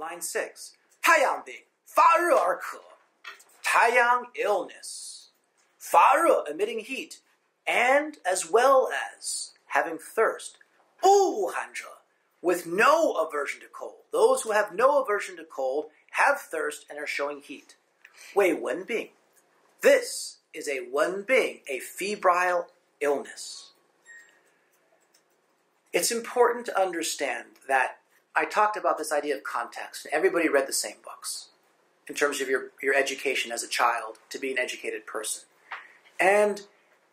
Line 6. 太阳病,发热而渴. Taiyang illness. 发热, emitting heat, and as well as having thirst. 不恶寒者, with no aversion to cold. Those who have no aversion to cold have thirst and are showing heat. 为温病. This is a Wenbing, a febrile illness. It's important to understand that I talked about this idea of context, everybody read the same books in terms of your, your education as a child to be an educated person. And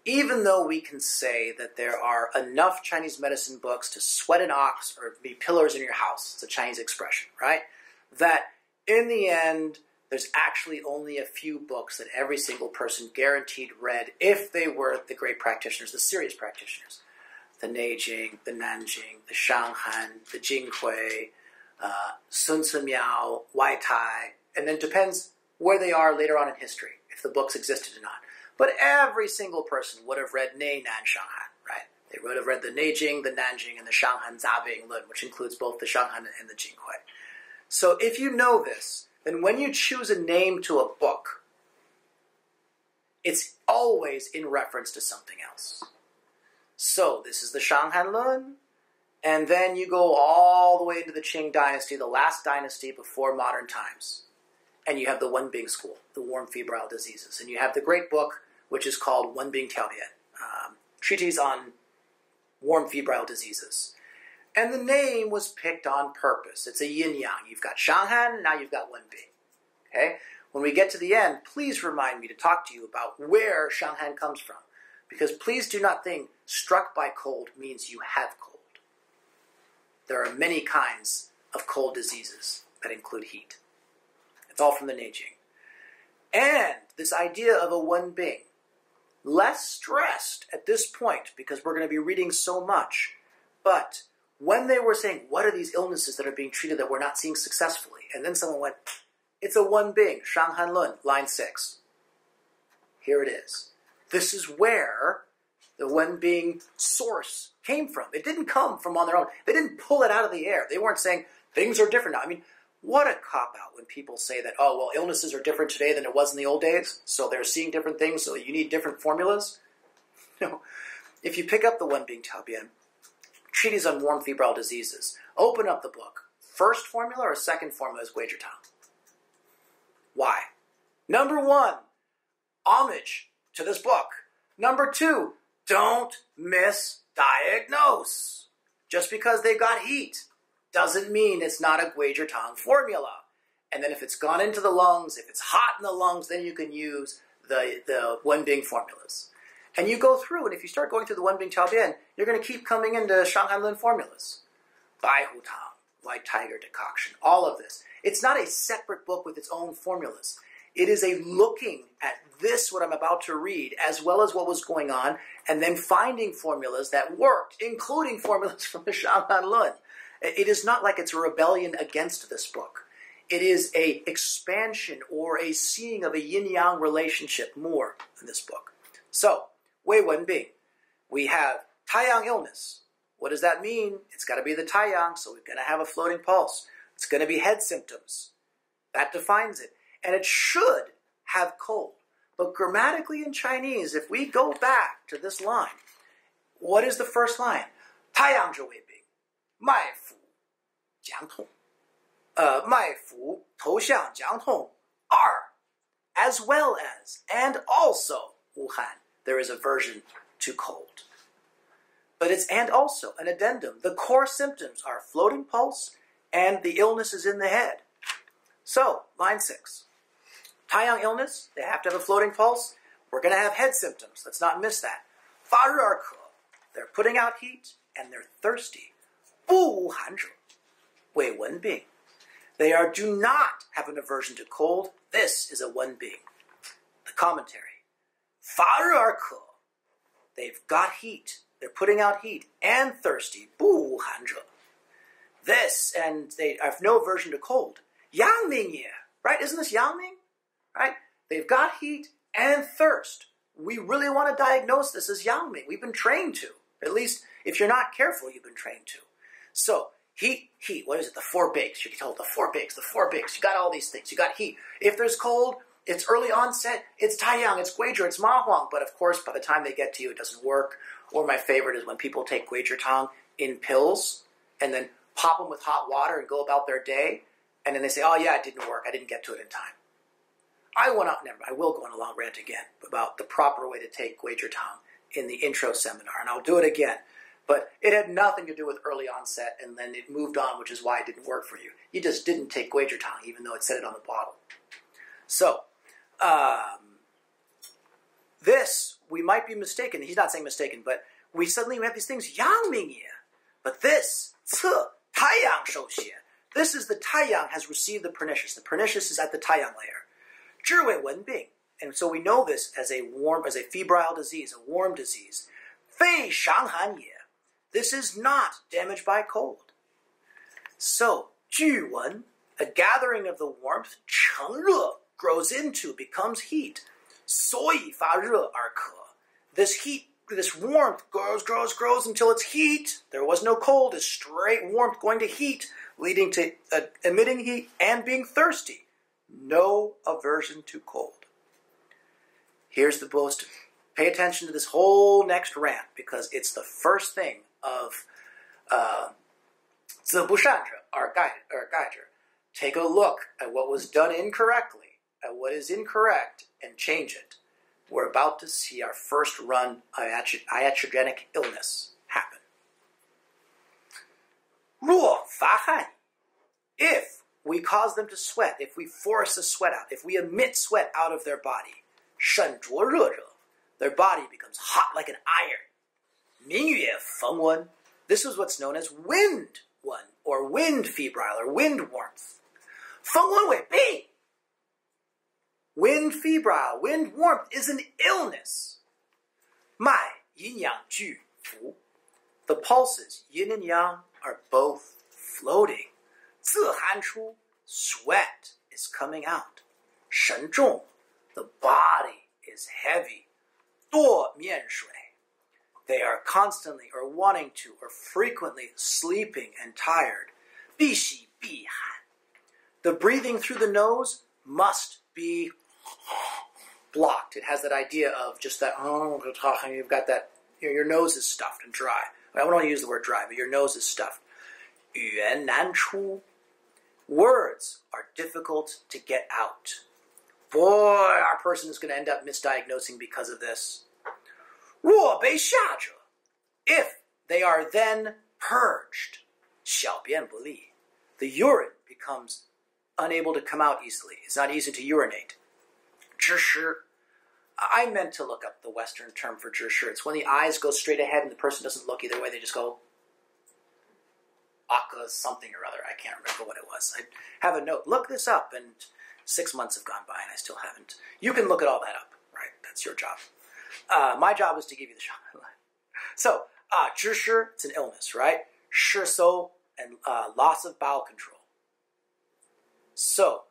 even though we can say that there are enough Chinese medicine books to sweat an ox or be pillars in your house, it's a Chinese expression, right? That in the end, there's actually only a few books that every single person guaranteed read if they were the great practitioners, the serious practitioners. The Neijing, the Nanjing, the Shanghan, the Jingui, uh, Sun Simiao, Wai Tai, and then depends where they are later on in history, if the books existed or not. But every single person would have read Nan Shanghan, right? They would have read the Neijing, the Nanjing, and the Shanghan Zabing Lun, which includes both the Shanghan and the Jingui. So if you know this, then when you choose a name to a book, it's always in reference to something else. So this is the Shanghan Lun, and then you go all the way into the Qing dynasty, the last dynasty before modern times. And you have the One Wenbing school, the warm febrile diseases. And you have the great book, which is called Wenbing Tiaobian, um, treatise on warm febrile diseases. And the name was picked on purpose. It's a yin yang. You've got Shanghan, now you've got Wenbing. Okay? When we get to the end, please remind me to talk to you about where Shanghan comes from. Because please do not think struck by cold means you have cold. There are many kinds of cold diseases that include heat. It's all from the Neijing. And this idea of a Wenbing, less stressed at this point because we're going to be reading so much, but when they were saying, what are these illnesses that are being treated that we're not seeing successfully? And then someone went, it's a Wenbing, Shanghan Lun, line six. Here it is. This is where the Wenbing source came from. It didn't come from on their own. They didn't pull it out of the air. They weren't saying things are different now. I mean, what a cop out when people say that, oh, well, illnesses are different today than it was in the old days, so they're seeing different things, so you need different formulas. Know, if you pick up the Wenbing Tiaobian, treatise on warm febrile diseases. Open up the book. First formula or second formula is Guizhitang. Why? Number one, homage to this book. Number two, don't misdiagnose. Just because they've got heat doesn't mean it's not a Guizhitang formula. And then if it's gone into the lungs, if it's hot in the lungs, then you can use the, the Wenbing formulas. And you go through, and if you start going through the Wenbing Tiaobian, you're going to keep coming into Shanghan Lun formulas. Bai Hu Tang, White Tiger Decoction, all of this. It's not a separate book with its own formulas. It is a looking at this, what I'm about to read, as well as what was going on, and then finding formulas that worked, including formulas from the Shanghan Lun. It is not like it's a rebellion against this book. It is a expansion or a seeing of a yin-yang relationship more in this book. So, Wei Wenbing, we have Taiyang illness. What does that mean? It's got to be the Taiyang, so we're going to have a floating pulse. It's going to be head symptoms. That defines it And it should have cold. But grammatically in Chinese, if we go back to this line, what is the first line? 太阳之胃病，脉浮僵痛。呃，脉浮头项僵痛二，as well as and also 无寒 there is a version to cold. But it's and also an addendum. The core symptoms are floating pulse and the illness is in the head. So, line six. Taiyang illness, they have to have a floating pulse. We're going to have head symptoms. Let's not miss that. Fararku, they're putting out heat and they're thirsty. Bu hanzhu, wei wen bing. They are do not have an aversion to cold. This is a Wenbing. The commentary. Fararku, they've got heat. They're putting out heat and thirsty. Bu hanzhu. This, and they have no aversion to cold. Yang Ming right? Isn't this Yang Ming? Right? They've got heat and thirst. We really want to diagnose this as Yangming. We've been trained to. At least, if you're not careful, you've been trained to. So, Heat, heat. What is it? The four bigs. You can tell the four bigs, the four bigs. You got all these things. You got heat. If there's cold, it's early onset. It's Taiyang. It's Guizhi. It's Ma Huang. But of course, by the time they get to you, it doesn't work. Or my favorite is when people take Guizhi Tang in pills and then pop them with hot water and go about their day, and then they say, "Oh yeah, it didn't work. I didn't get to it in time." I went. Never. I will go on a long rant again about the proper way to take Guizhi in the intro seminar, and I'll do it again. But it had nothing to do with early onset, and then it moved on, which is why it didn't work for you. You just didn't take Guizhi even though it said it on the bottle. So, um, this, we might be mistaken. He's not saying mistaken, but we suddenly have these things, Yang Ming Ye. But this, Ce, Taiyang Shou Xie, this is the Taiyang has received the pernicious. The pernicious is at the Taiyang layer. Zhiwei Wen Bing. And so we know this as a warm, as a febrile disease, a warm disease. Fei Shang Han Ye. This is not damaged by cold. So, Ju Wen, a gathering of the warmth, Cheng Re, grows into, becomes heat. Soi Fa Re Er Ke. This heat, this warmth grows, grows, grows until it's heat. There was no cold, it's straight warmth going to heat, leading to uh, emitting heat and being thirsty no aversion to cold. Here's the most, pay attention to this whole next rant because it's the first thing of uh, Zebushandra, our, guide, our. Take a look at what was done incorrectly, at what is incorrect, and change it. We're about to see our first run of iatrogenic illness happen. 若发汗，if we cause them to sweat if we force the sweat out, if we emit sweat out of their body, 身灼热者, their body becomes hot like an iron. 名曰风温, this is what's known as wind one, or wind febrile, or wind warmth. 风温为病. Wind febrile, wind warmth is an illness. 脉阴阳俱浮. The pulses, yin and yang, are both floating. 自汗出 sweat is coming out，身重，the body is heavy，多眠睡。They are constantly or wanting to or frequently sleeping and tired. The breathing through the nose must be blocked. It has that idea of just that, oh, you've got that, you know, your nose is stuffed and dry. I, I don't want to use the word dry, but your nose is stuffed. 语言难出, Words are difficult to get out. Boy, our person is going to end up misdiagnosing because of this. 若被下者, if they are then purged, 小便不利, the urine becomes unable to come out easily. It's not easy to urinate. 知识, I meant to look up the Western term for 知识. It's when the eyes go straight ahead and the person doesn't look either way. They just go Aka something or other. I can't remember what it was. I have a note. Look this up. And six months have gone by and I still haven't. You can look at all that up, right? That's your job. Uh, my job is to give you the shot. so, uh, it's an illness, right? Shi so, and uh, loss of bowel control. So,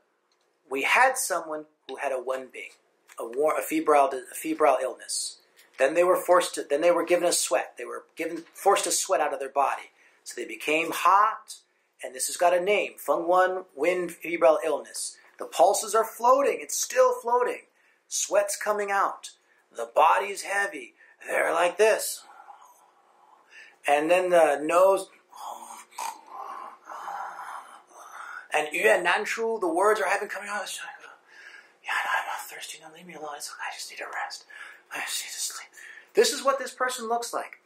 we had someone who had a Wenbing, a, war, a febrile, a febrile illness. Then they were forced to. Then they were given a sweat. They were given forced to sweat out of their body. So they became hot, and this has got a name: Feng Wen wind febrile illness. The pulses are floating. It's still floating. Sweat's coming out. The body's heavy. They're like this. And then the nose. And yuan nanshu, the words are having coming out. Yeah, I'm not thirsty. Now leave me alone. It's, I just need to rest. I just need to sleep. This is what this person looks like.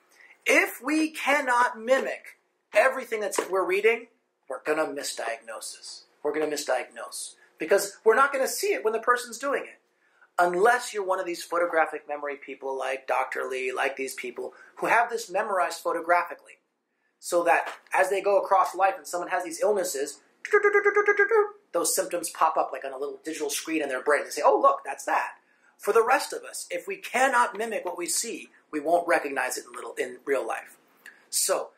If we cannot mimic everything that we're reading, we're going to misdiagnose. We're going to misdiagnose because we're not going to see it when the person's doing it unless you're one of these photographic memory people like Dr. Li, like these people who have this memorized photographically. So that as they go across life and someone has these illnesses, those symptoms pop up like on a little digital screen in their brain. They say, oh, look, that's that. For the rest of us, if we cannot mimic what we see, we won't recognize it in, little, in real life. So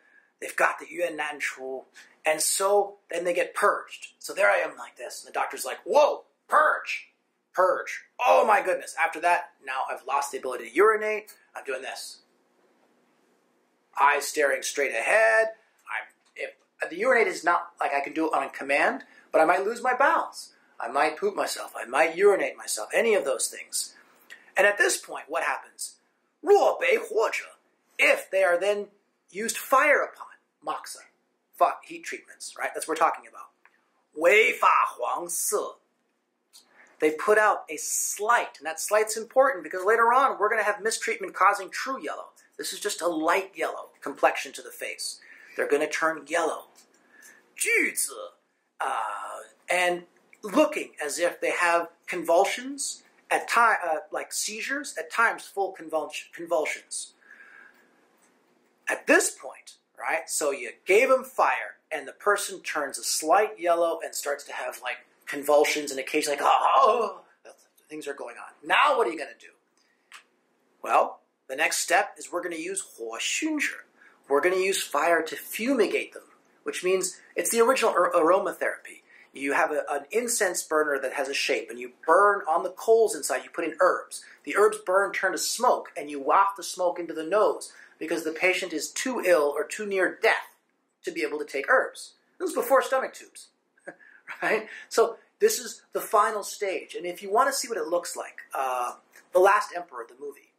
They've got the Yuan Nan Shu. And so then they get purged. So there I am like this. And the doctor's like, whoa, purge, purge. Oh my goodness. After that, now I've lost the ability to urinate. I'm doing this. Eyes staring straight ahead. I'm, if, the urinate is not like I can do it on command, but I might lose my bowels. I might poop myself. I might urinate myself. Any of those things. And at this point, what happens? Ruo bei If they are then used fire upon, moxa, heat treatments, right? That's what we're talking about. Wei fa huang se. They put out a slight, and that slight's important because later on we're going to have mistreatment causing true yellow. This is just a light yellow complexion to the face. They're going to turn yellow. uh, and looking as if they have convulsions, at time, uh, like seizures, at times full convulsions. At this point, right? So you gave him fire, and the person turns a slight yellow and starts to have like convulsions and occasionally, like, oh, things are going on. Now what are you going to do? Well, the next step is we're going to use Huoxunzhi. We're going to use fire to fumigate them, which means it's the original ar aromatherapy you have a, an incense burner that has a shape, and you burn on the coals inside, you put in herbs. The herbs burn, turn to smoke, and you waft the smoke into the nose because the patient is too ill or too near death to be able to take herbs. This is before stomach tubes, right? So this is the final stage. And if you want to see what it looks like, uh, The Last Emperor, the movie,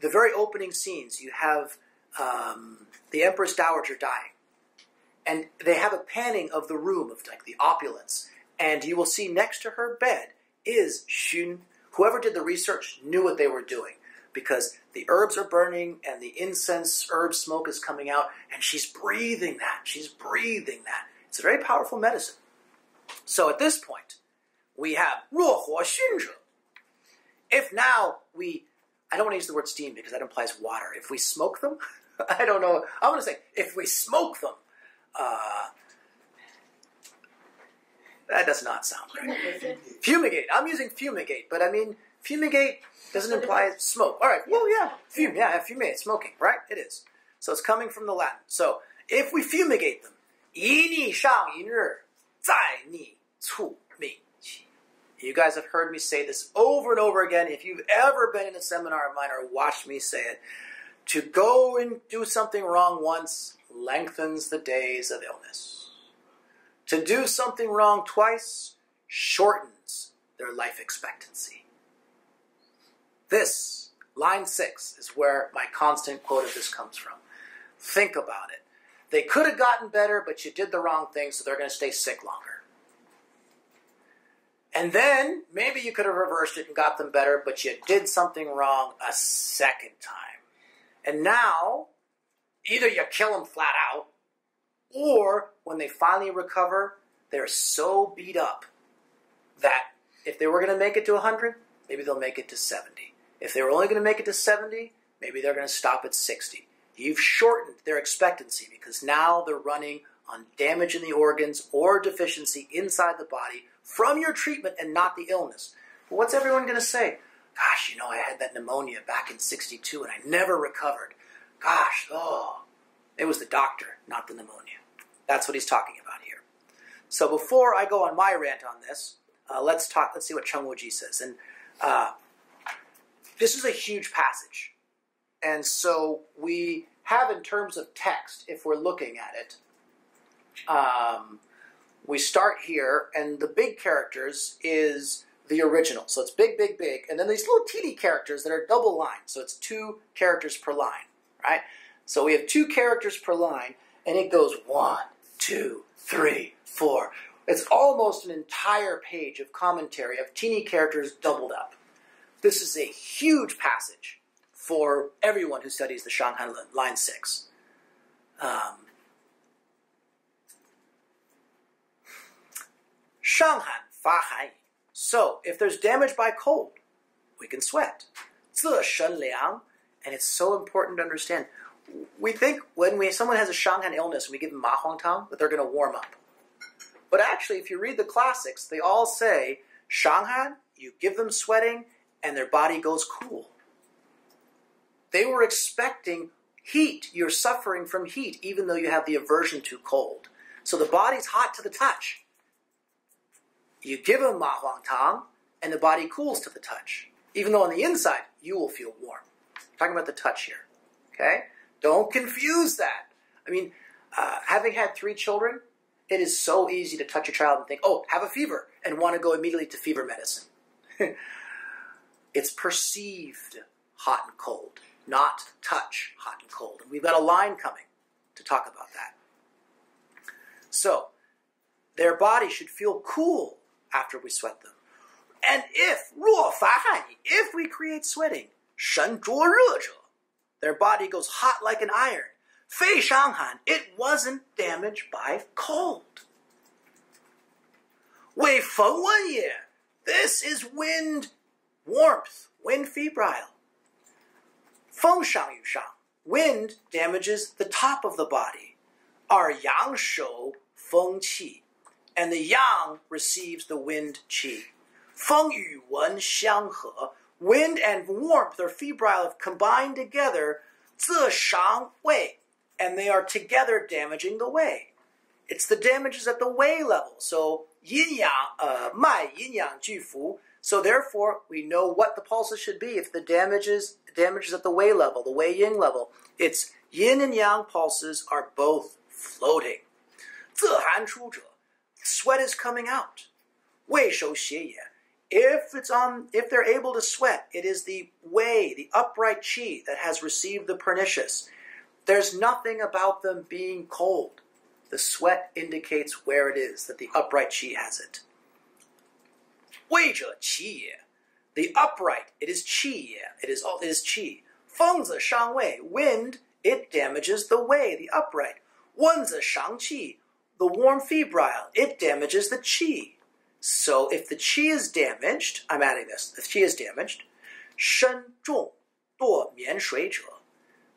the very opening scenes, you have um, the Empress Dowager dying and they have a panning of the room of like the opulence, and you will see next to her bed is Shun. Whoever did the research knew what they were doing because the herbs are burning and the incense herb smoke is coming out, and she's breathing that. She's breathing that. It's a very powerful medicine. So at this point, we have Ruo Huo Xunzhe. If now we, I don't want to use the word steam because that implies water. If we smoke them, I don't know. I'm going to say if we smoke them, uh, that does not sound right. Fumigate. I'm using fumigate, but I mean, fumigate doesn't imply smoke. All right. Well, yeah. Fume. Yeah, fumigate. Smoking. Right? It is. So it's coming from the Latin. So if we fumigate them, 一逆上一日，再逆促命气. You guys have heard me say this over and over again. If you've ever been in a seminar of mine or watched me say it, to go and do something wrong once lengthens the days of illness. To do something wrong twice shortens their life expectancy. This, line six, is where my constant quote of this comes from. Think about it. They could have gotten better, but you did the wrong thing, so they're going to stay sick longer. And then maybe you could have reversed it and got them better, but you did something wrong a second time. And now either you kill them flat out, or when they finally recover, they're so beat up that if they were going to make it to 100, maybe they'll make it to 70. If they were only going to make it to 70, maybe they're going to stop at 60. You've shortened their expectancy because now they're running on damage in the organs or deficiency inside the body from your treatment and not the illness. But what's everyone going to say? Gosh, you know, I had that pneumonia back in 62 and I never recovered. Gosh, oh, it was the doctor, not the pneumonia. That's what he's talking about here. So before I go on my rant on this, uh, let's talk. Let's see what Cheng Wuji says. And uh, this is a huge passage, and so we have in terms of text, if we're looking at it, um, we start here, and the big characters is the original. So it's big, big, big, and then these little teeny characters that are double lines. So it's two characters per line right? So we have two characters per line, and it goes one, two, three, four. It's almost an entire page of commentary of teeny characters doubled up. This is a huge passage for everyone who studies the Shanghan Line 6. Um, Shanghan, fa han. So, if there's damage by cold, we can sweat. Zi shen liang, and it's so important to understand. We think when we someone has a Shanghan illness we give them Ma Huang Tang that they're going to warm up. But actually, if you read the classics, they all say Shanghan, you give them sweating, and their body goes cool. They were expecting heat. You're suffering from heat, even though you have the aversion to cold. So the body's hot to the touch. You give them Ma Huang Tang, and the body cools to the touch. Even though on the inside, you will feel warm talking about the touch here. Okay? Don't confuse that. I mean, uh, having had three children, it is so easy to touch a child and think, oh, have a fever, and want to go immediately to fever medicine. it's perceived hot and cold, not touch hot and cold. And we've got a line coming to talk about that. So, their body should feel cool after we sweat them. And if, if we create sweating, 身灼热者. Their body goes hot like an iron. 非伤寒, it wasn't damaged by cold. 为风温也, this is wind warmth, wind febrile. 风伤于上, wind damages the top of the body. 而阳受风气, and the yang receives the wind qi. 风与温相合, Wind and warmth or febrile Have combined together, 自伤卫, and they are together damaging the Wei. It's the damages at the Wei level. So yin yang, uh, mai yin yang Ji fu. So therefore, we know what the pulses should be if the damages damages at the Wei level, the Wei yin level. It's yin and yang pulses are both floating. 自汗出者, sweat is coming out. Wei Shou Xie 卫受邪也, If it's on, if they're able to sweat, it is the way, the upright chi that has received the pernicious. There's nothing about them being cold. The sweat indicates where it is that the upright chi has it. 位者气也. The upright, it is chi It is it is chi. 风子伤位, wind, it damages the way, the upright. 温子伤气, the warm febrile, it damages the chi. So if the qi is damaged, I'm adding this, if qi is damaged, 身重多眠睡者,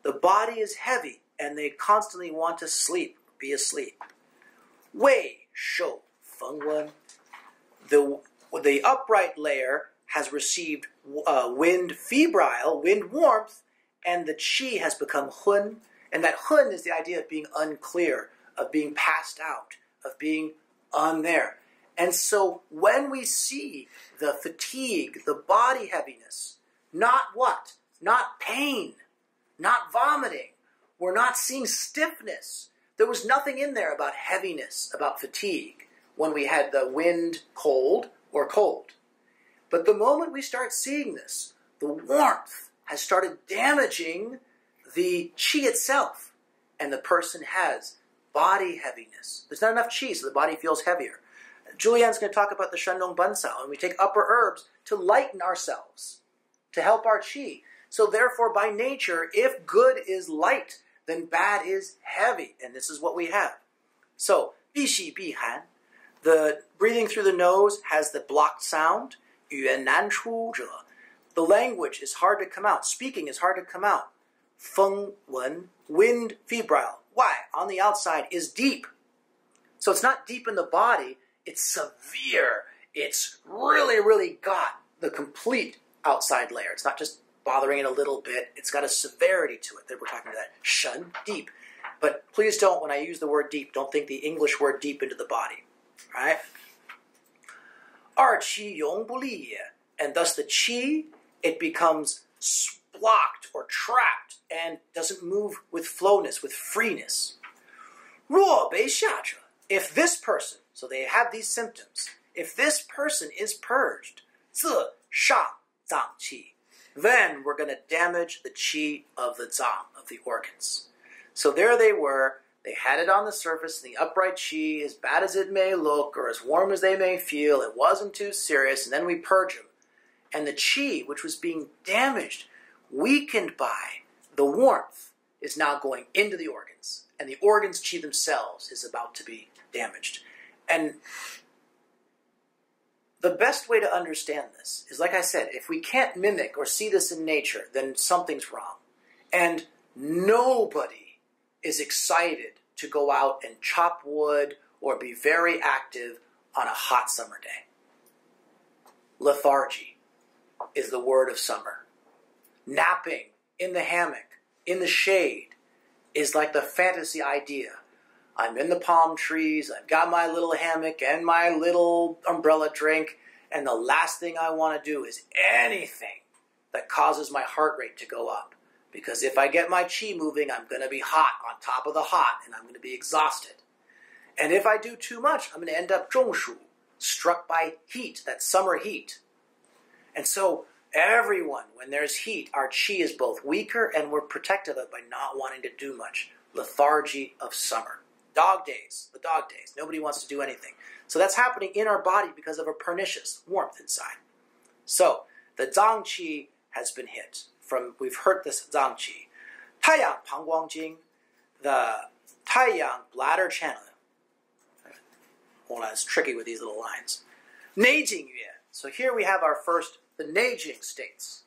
the body is heavy and they constantly want to sleep, be asleep. Wei shou feng wen, the, the upright layer has received uh, wind febrile, wind warmth, and the qi has become hun, and that hun is the idea of being unclear, of being passed out, of being on there. And so when we see the fatigue, the body heaviness, not what? Not pain, not vomiting. We're not seeing stiffness. There was nothing in there about heaviness, about fatigue, when we had the wind cold or cold. But the moment we start seeing this, the warmth has started damaging the chi itself, and the person has body heaviness. There's not enough chi, so the body feels heavier. JulieAnn's going to talk about the Shennong Bencao, and we take upper herbs to lighten ourselves, to help our qi. So therefore, by nature, if good is light, then bad is heavy, and this is what we have. So, bi xi bi han, the breathing through the nose has the blocked sound, yuan nan chu zhe. The language is hard to come out, speaking is hard to come out. Feng wen, wind febrile. Why? On the outside is deep. So it's not deep in the body, it's severe. It's really, really got the complete outside layer. It's not just bothering it a little bit. It's got a severity to it that we're talking about. Shun deep. But please don't, when I use the word deep, don't think the English word deep into the body. right? Ar yong bu li And thus the qi, it becomes blocked or trapped and doesn't move with flowness, with freeness. Ruo bei xia If this person so they have these symptoms, if this person is purged, 自上脏气 then we're going to damage the chi of the zang, of the organs. So there they were. They had it on the surface, the upright chi, as bad as it may look or as warm as they may feel, it wasn't too serious, and then we purge them. And the chi, which was being damaged, weakened by the warmth, is now going into the organs. And the organs' chi themselves is about to be damaged. And the best way to understand this is like I said, if we can't mimic or see this in nature, then something's wrong. And nobody is excited to go out and chop wood or be very active on a hot summer day. Lethargy is the word of summer. Napping in the hammock, in the shade, is like the fantasy idea I'm in the palm trees, I've got my little hammock and my little umbrella drink, and the last thing I want to do is anything that causes my heart rate to go up. Because if I get my chi moving, I'm going to be hot on top of the hot and I'm going to be exhausted. And if I do too much, I'm going to end up zhongshu, struck by heat, that summer heat. And so everyone, when there's heat, our chi is both weaker and we're protected by not wanting to do much. Lethargy of summer. Dog days, the dog days. Nobody wants to do anything. So that's happening in our body because of a pernicious warmth inside. So the Zang Qi has been hit. From we've heard this Zang Qi. Taiyang Pangguang Jing, the Taiyang bladder channel. Hold on, it's tricky with these little lines. Neijing Yue. So here we have our first, the Neijing states.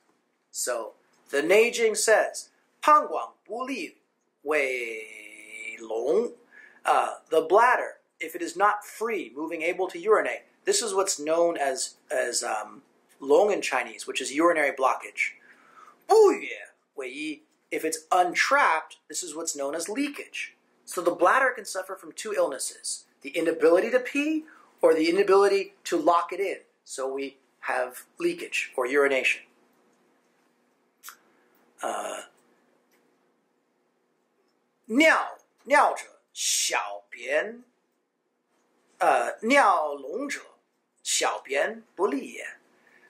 So the Neijing says, Pangguang Bu Li Wei Long. Uh, the bladder, if it is not free, moving, able to urinate, this is what's known as as um, long in Chinese, which is urinary blockage. 不约为一, if it's untrapped, this is what's known as leakage. So the bladder can suffer from two illnesses the inability to pee or the inability to lock it in. So we have leakage or urination. Uh, 尿尿者 小便，呃，尿龙者，小便不利也。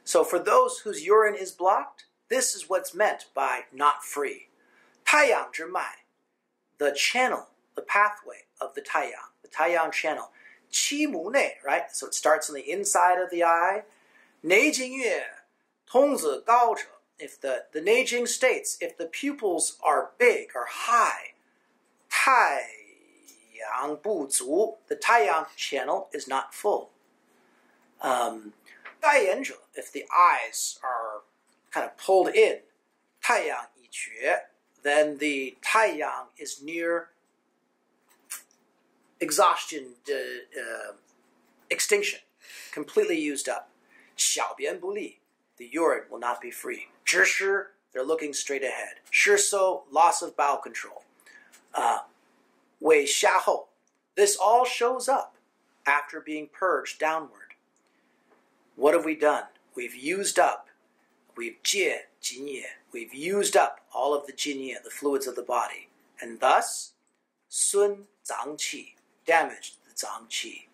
So for those whose urine is blocked, this is what's meant by not free. 太阳之脉，the channel, the pathway of the 太阳, the 太阳 channel. 七目内, right? So it starts on the inside of the eye. 内经曰，瞳子高者。If the the Neijing states, if the pupils are big or high, 太 Taiyang Bu Zu, the Taiyang channel is not full. Um, if the eyes are kind of pulled in, 太阳已绝, then the 太阳 is near exhaustion, uh, uh, extinction, completely used up. 小便不利, the urine will not be free. 直视, they're looking straight ahead. 失收, loss of bowel control. Uh, Wei Xiao. This all shows up after being purged downward. What have we done? We've used up, we've jie, jinye, we've used up all of the jinye, the fluids of the body, and thus sun zang qi, damaged the zang qi.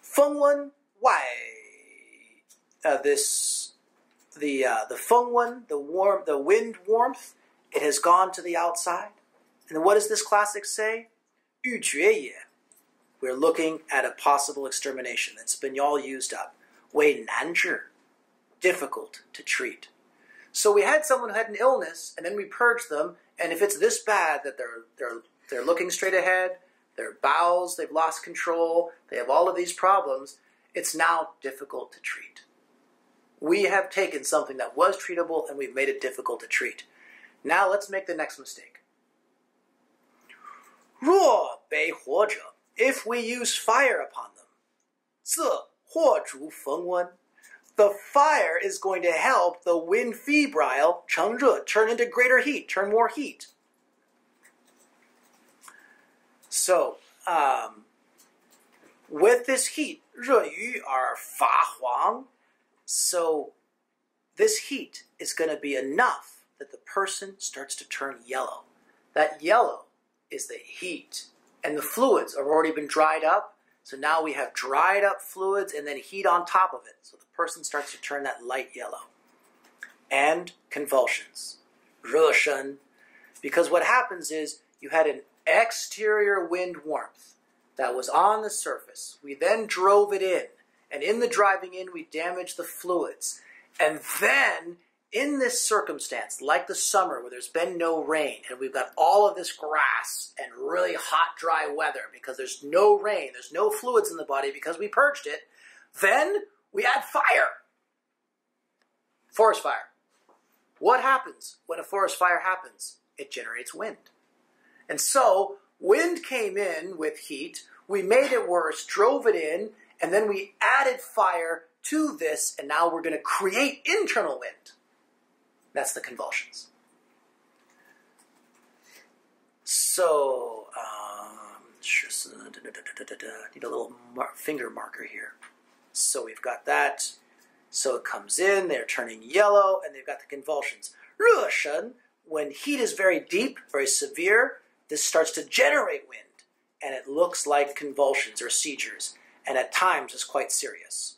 Feng wen wai, uh, this the uh, the feng wen, the warm, the wind warmth, it has gone to the outside. And what does this classic say? Yu ye. We're looking at a possible extermination that's been all used up. 为难治, difficult to treat. So we had someone who had an illness, and then we purged them, and if it's this bad that they're they're they're looking straight ahead, their bowels, they've lost control, they have all of these problems, it's now difficult to treat. We have taken something that was treatable and we've made it difficult to treat. Now let's make the next mistake. 若被火者，if we use fire upon them, the fire is going to help the wind febrile 成热, turn into greater heat, turn more heat. So, um, with this heat, 热瘀而发黄, so this heat is going to be enough that the person starts to turn yellow. That yellow is the heat, and the fluids have already been dried up, so now we have dried up fluids and then heat on top of it. So the person starts to turn that light yellow. And convulsions. 热身. Because what happens is you had an exterior wind warmth that was on the surface. We then drove it in. And in the driving in, we damaged the fluids. And then in this circumstance, like the summer where there's been no rain and we've got all of this grass and really hot, dry weather because there's no rain, there's no fluids in the body because we purged it, then we add fire. Forest fire. What happens when a forest fire happens? It generates wind. And so, wind came in with heat, we made it worse, drove it in, and then we added fire to this, and now we're going to create internal wind. That's the convulsions. So, um, need a little mar- finger marker here. So we've got that. So it comes in, they're turning yellow, and they've got the convulsions. 热甚 when heat is very deep, very severe, this starts to generate wind, and it looks like convulsions or seizures, and at times is quite serious.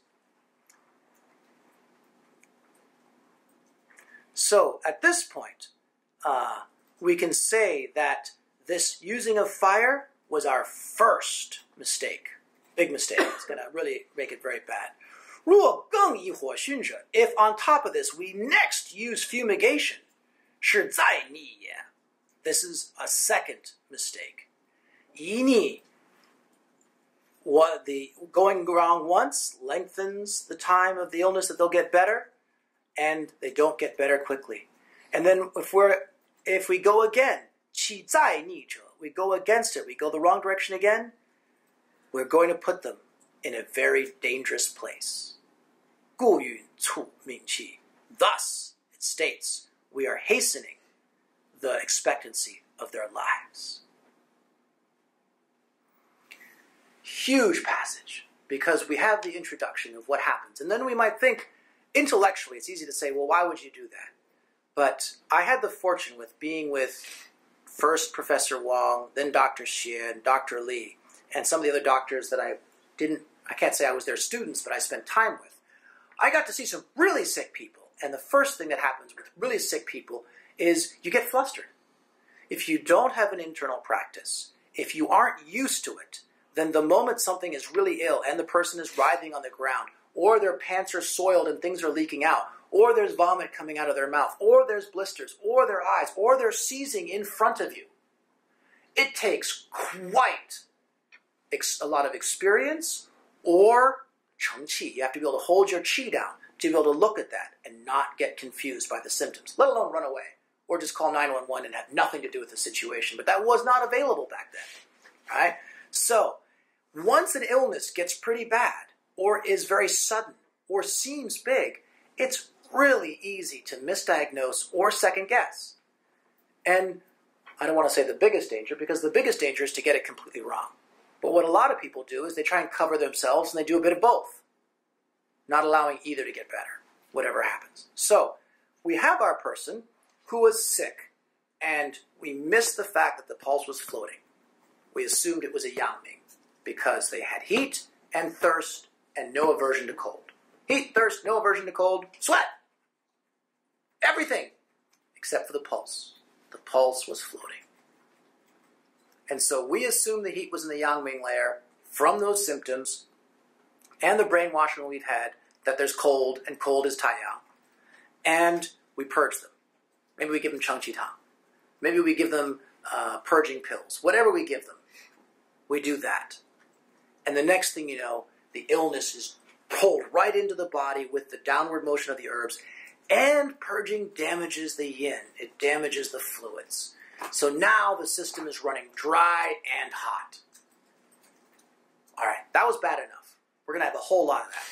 So at this point, uh, we can say that this using of fire was our first mistake. Big mistake. It's going to really make it very bad. 若更以火熏者, if on top of this we next use fumigation, 是再逆也. This is a second mistake. 一逆 what the going wrong once lengthens the time of the illness that they'll get better, and they don't get better quickly. And then if we're if we go again, qi zai ni we go against it, we go the wrong direction again, we're going to put them in a very dangerous place. Gu yun cu min qi. Thus, it states, we are hastening the expectancy of their lives. Huge passage, because we have the introduction of what happens. And then we might think, intellectually, it's easy to say, well, why would you do that? But I had the fortune with being with first Professor Wong, then Dr. Xie, and Dr. Li, and some of the other doctors that I didn't, I can't say I was their students, but I spent time with. I got to see some really sick people. And the first thing that happens with really sick people is you get flustered. If you don't have an internal practice, if you aren't used to it, then the moment something is really ill and the person is writhing on the ground, or their pants are soiled and things are leaking out, or there's vomit coming out of their mouth, or there's blisters, or their eyes, or they're seizing in front of you, it takes quite a lot of experience or 成气. You have to be able to hold your chi down to be able to look at that and not get confused by the symptoms, let alone run away or just call 911 and have nothing to do with the situation. But that was not available back then, right? So, once an illness gets pretty bad or is very sudden or seems big, it's really easy to misdiagnose or second guess. And I don't want to say the biggest danger because the biggest danger is to get it completely wrong. But what a lot of people do is they try and cover themselves and they do a bit of both, not allowing either to get better, whatever happens. So, we have our person who was sick, and we missed the fact that the pulse was floating. We assumed it was a Yangming because they had heat and thirst and no aversion to cold. Heat, thirst, no aversion to cold, sweat. Everything except for the pulse. The pulse was floating. And so we assume the heat was in the Yangming layer from those symptoms and the brainwashing we've had that there's cold and cold is Taiyang. And we purge them. Maybe we give them Chengqi Tang. Maybe we give them uh, purging pills. Whatever we give them, we do that. And the next thing you know, the illness is pulled right into the body with the downward motion of the herbs, and purging damages the yin. It damages the fluids. So now the system is running dry and hot. All right, that was bad enough. We're going to have a whole lot of that.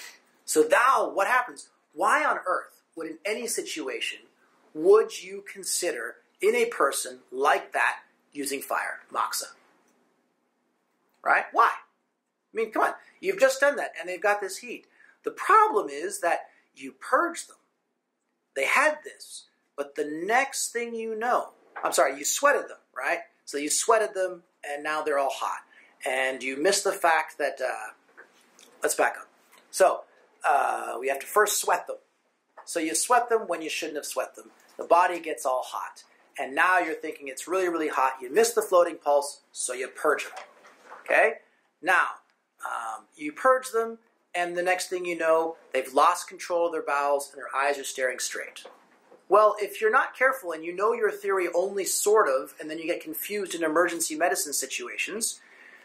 So now what happens? Why on earth would in any situation would you consider in a person like that using fire, moxa? Right? Why? I mean, come on. You've just done that, and they've got this heat. The problem is that you purge them. They had this, but the next thing you know, I'm sorry, you sweated them, right? So you sweated them, and now they're all hot. And you miss the fact that, uh, let's back up. So uh, we have to first sweat them. So you sweat them when you shouldn't have sweat them. The body gets all hot. And now you're thinking it's really, really hot. You miss the floating pulse, so you purge them. Okay? Now, um, you purge them, and the next thing you know, they've lost control of their bowels and their eyes are staring straight. Well, if you're not careful and you know your theory only sort of, and then you get confused in emergency medicine situations,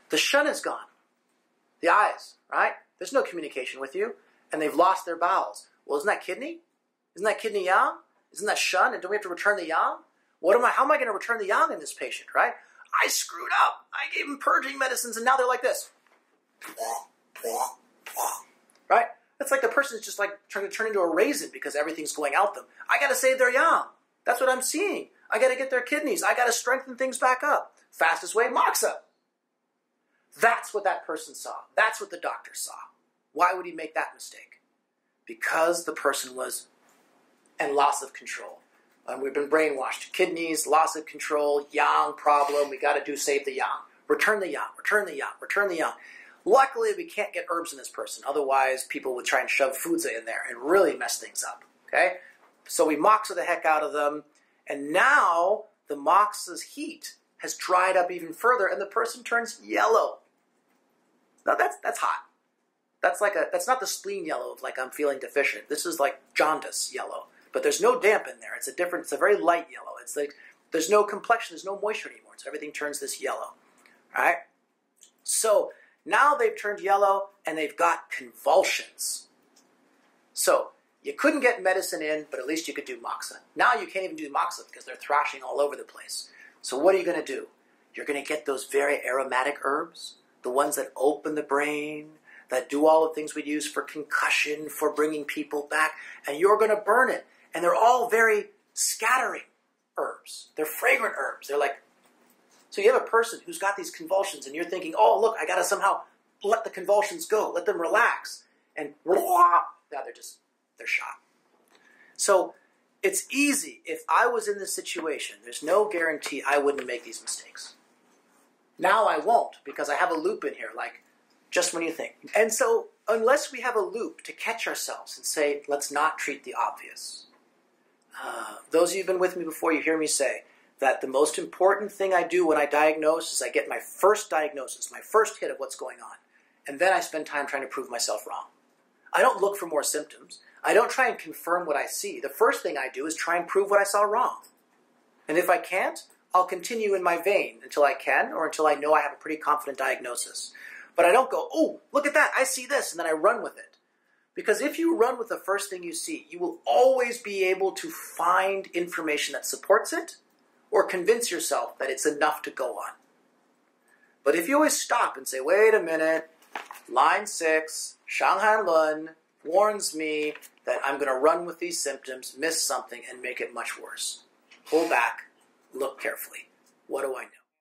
the shun is gone. The eyes, right? There's no communication with you, and they've lost their bowels. Well, isn't that kidney? Isn't that kidney yang? Isn't that shun? And don't we have to return the yang? What am I? How am I going to return the yang in this patient? Right? I screwed up. I gave him purging medicines, and now they're like this. Right? It's like the person's just like trying to turn into a raisin because everything's going out them. I got to save their yang. That's what I'm seeing. I got to get their kidneys. I got to strengthen things back up. Fastest way, moxa. That's what that person saw. That's what the doctor saw. Why would he make that mistake? Because the person was and loss of control. and we've been brainwashed. Kidneys, loss of control, yang problem. We got to do save the yang. Return the yang. Return the yang. Return the yang. Luckily, we can't get herbs in this person. Otherwise, people would try and shove foods in there and really mess things up. Okay, so we moxa the heck out of them, and now the moxa's heat has dried up even further, and the person turns yellow. Now that's that's hot. That's like a that's not the spleen yellow of like I'm feeling deficient. This is like jaundice yellow. But there's no damp in there. It's a different it's a very light yellow. It's like there's no complexion, there's no moisture anymore. So everything turns this yellow. All right? So now they've turned yellow and they've got convulsions. So you couldn't get medicine in, but at least you could do moxa. Now you can't even do moxa because they're thrashing all over the place. So what are you going to do? You're going to get those very aromatic herbs, the ones that open the brain, that do all the things we'd use for concussion, for bringing people back, and you're going to burn it. And they're all very scattering herbs. They're fragrant herbs. They're like, so you have a person who's got these convulsions, and you're thinking, oh, look, I got to somehow let the convulsions go, let them relax. And now they're just, they're shot. So it's easy. If I was in this situation, there's no guarantee I wouldn't make these mistakes. Now I won't because I have a loop in here, like just when you think. And so, unless we have a loop to catch ourselves and say, let's not treat the obvious. Uh, those of you who've been with me before, you hear me say that the most important thing I do when I diagnose is I get my first diagnosis, my first hit of what's going on. And then I spend time trying to prove myself wrong. I don't look for more symptoms. I don't try and confirm what I see. The first thing I do is try and prove what I saw wrong. And if I can't, I'll continue in my vein until I can or until I know I have a pretty confident diagnosis. But I don't go, oh, look at that, I see this, and then I run with it. Because if you run with the first thing you see, you will always be able to find information that supports it or convince yourself that it's enough to go on. But if you always stop and say, wait a minute, line six, Shanghan Lun warns me that I'm going to run with these symptoms, miss something, and make it much worse. Pull back, look carefully. What do I know?